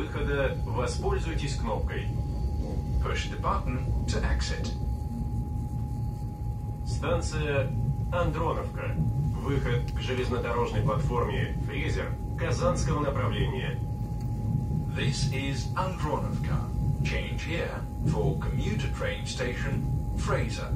выхода воспользуйтесь кнопкой. Push the button to exit. Станция Андроновка. Выход к железнодорожной платформе «Фрезер» Казанского направления. This is Andronovka. Change here for commuter train station Fraser.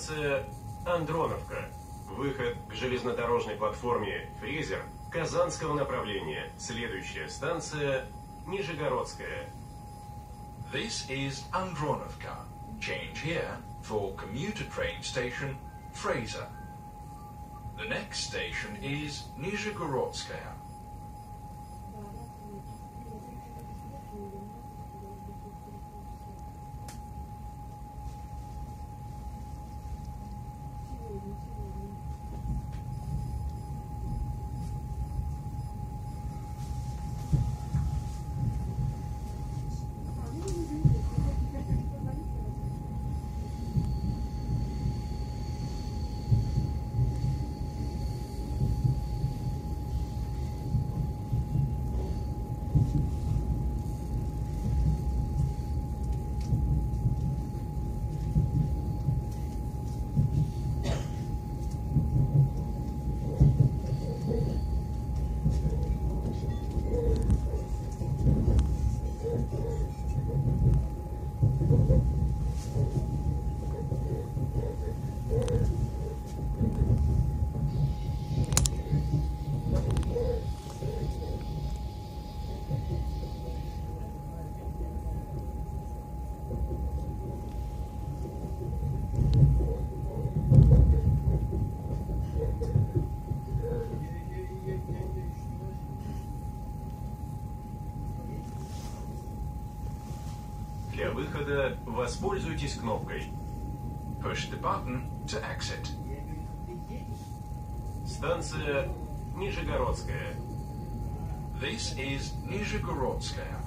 Станция Андроновка. Выход к железнодорожной платформе «Фрезер» Казанского направления. Следующая станция Нижегородская. This is Andronovka. Change here for commuter train station Fraser. The next station is Nizhegorодskaya. Для выхода воспользуйтесь кнопкой. Push the button to exit. Станция Нижегородская. This is Nizhegorодskaya.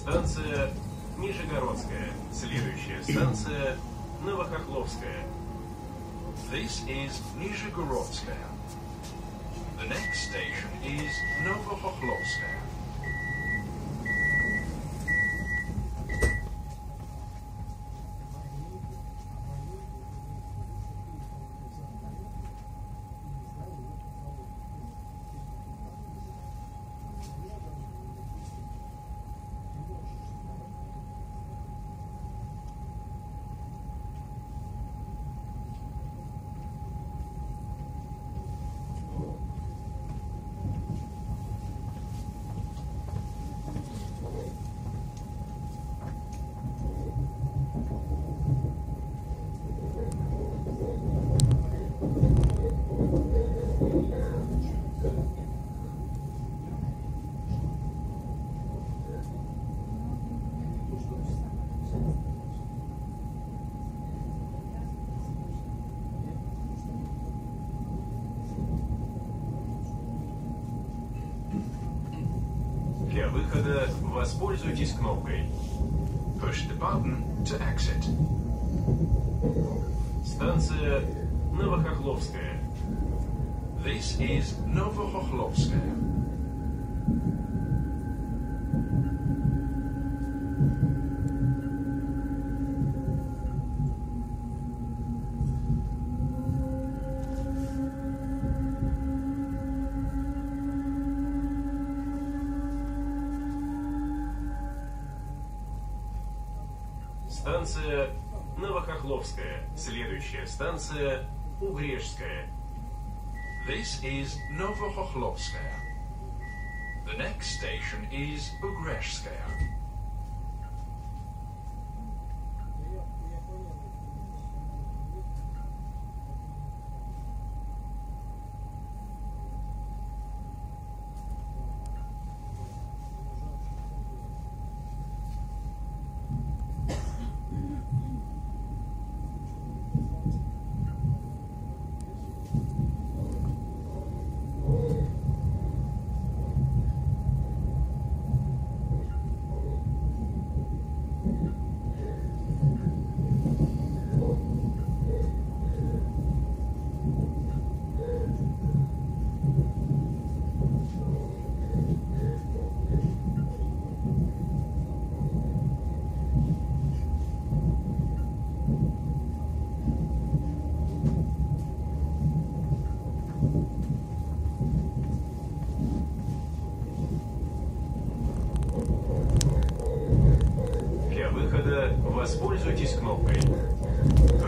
Станция Нижегородская. Следующая станция Новохохловская. This is Nizhegorодskaya. The next station is Novohokhlovskaya. Воспользуйтесь кнопкой. Push the button to exit. Станция Новохохловская. This is Novohokhlovskaya. Станция Новохохловская. Следующая станция Угрешская. This is Novohokhlovskaya. The next station is Ugreshskaya.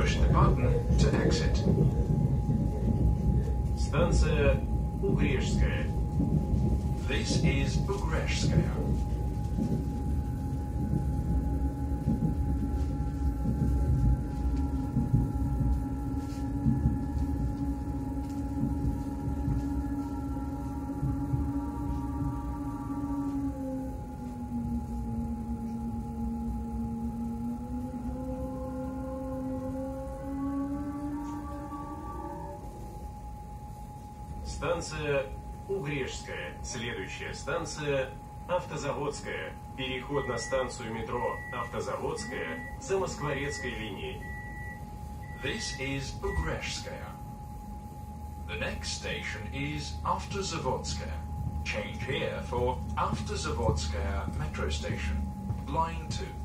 Push the button to exit. Станция Угрешская. This is Ugreshskaya. станция Автозаводская. Переход на станцию метро Автозаводская за Москворецкой линией. This is Ugreshskaya. The next station is Avtozavodskaya. Change here for Avtozavodskaya metro station. Line 2.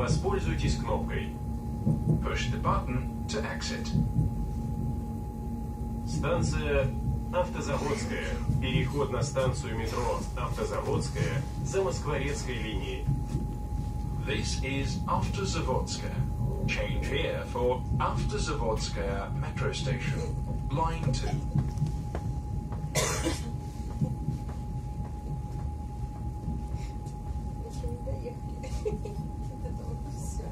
Воспользуйтесь кнопкой. Push the button to exit. Станция Автозаводская. Переход на станцию метро Автозаводская за Москворецкой линией. This is Avtozavodskaya. Change here for Avtozavodskaya metro station. Line 2. Еще не доехали. Вот это вот все.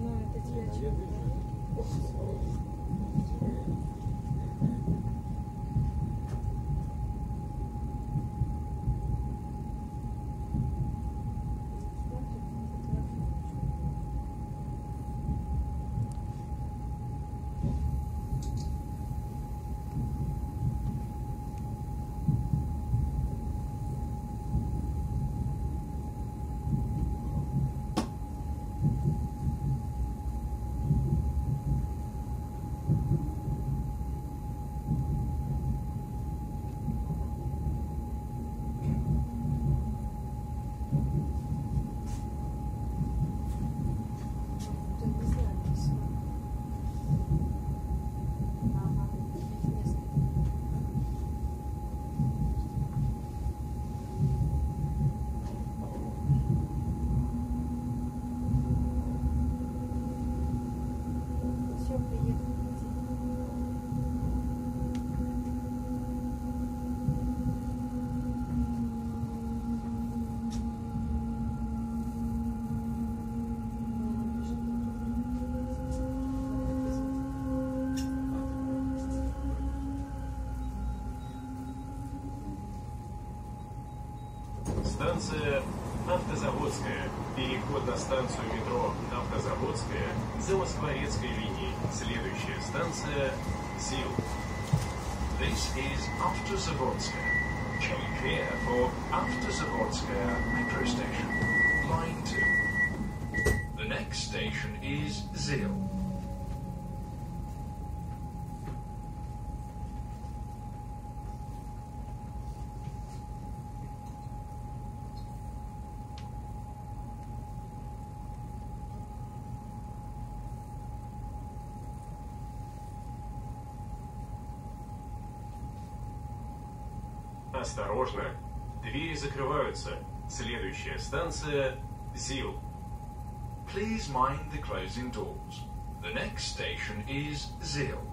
Ну, это тебя чего? Станция Автозаводская. Переход на станцию метро Автозаводская за Москворецкой линией. Следующая станция ЗИЛ. This is Avtozavodskaya. Change here for Avtozavodskaya metro station. Line 2. The next station is Zil. Осторожно! Двери закрываются. Следующая станция ЗИЛ. Please mind the closing doors. The next station is Zil.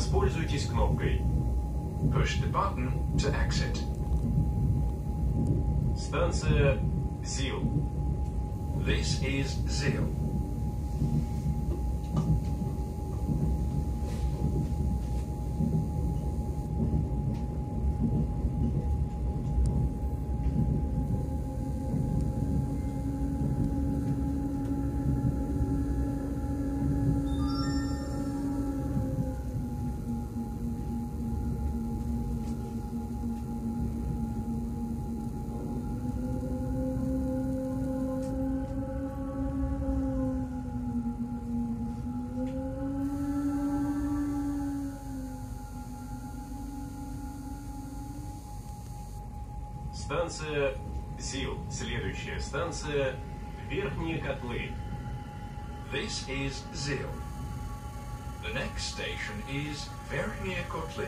Воспользуйтесь кнопкой. Push the button to exit. Станция ЗИЛ. This is Zil. Станция ЗИЛ. Следующая станция Верхние котлы. This is Zil. The next station is Verkhnye Kotli.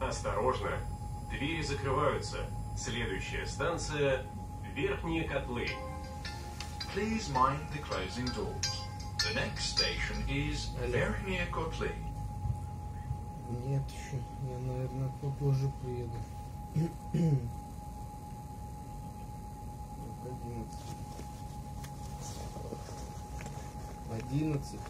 Осторожно! Двери закрываются. Следующая станция Верхние котлы. Please mind the closing doors. The next station is. Verkhnye Kotli. Нет еще. Я, наверное, попозже приеду. Так, одиннадцать. Одиннадцать.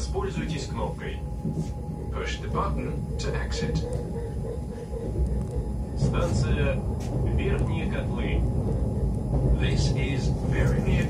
Воспользуйтесь кнопкой. Push the button to exit. Станция Верхние Котлы. This is very near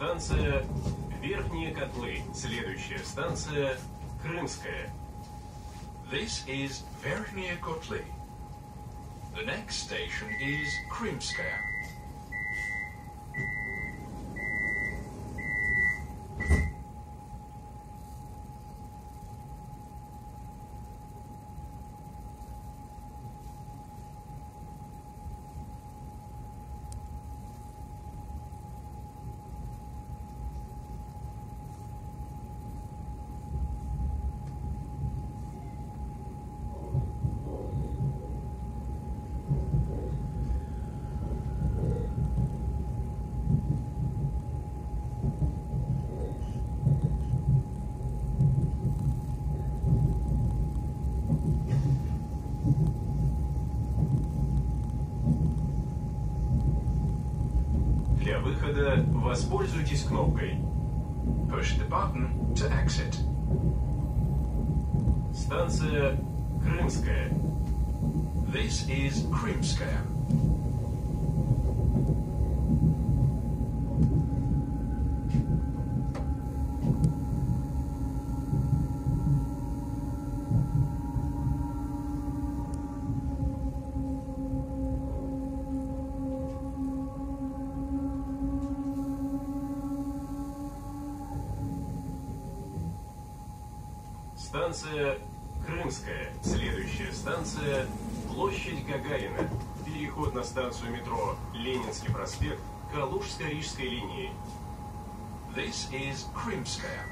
Станция Верхние Котлы. Следующая станция Крымская. This is near Kotley. The next station is Krimskaya. Выхода воспользуйтесь кнопкой. Push the button to exit. Станция Крымская. This is Krimskaya. Переход на станцию метро Ленинский проспект Калужско-Рижской линии. This is Krimskaya.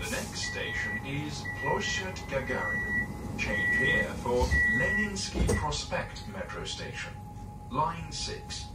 The next station is Ploshchad Gagarin. Change here for Leninsky Prospect Metro Station. Line 6.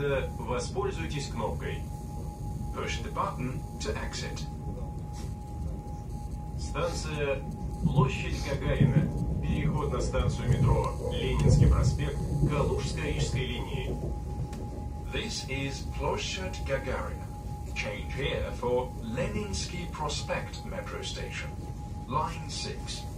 Выхода воспользуйтесь кнопкой. Push the button to exit. Станция Площадь Гагарина. Переход на станцию метро Ленинский проспект Калужско-Рижской линии. This is Ploshchad Gagarina. Change here for Leninsky Prospect Metro Station. Line 6.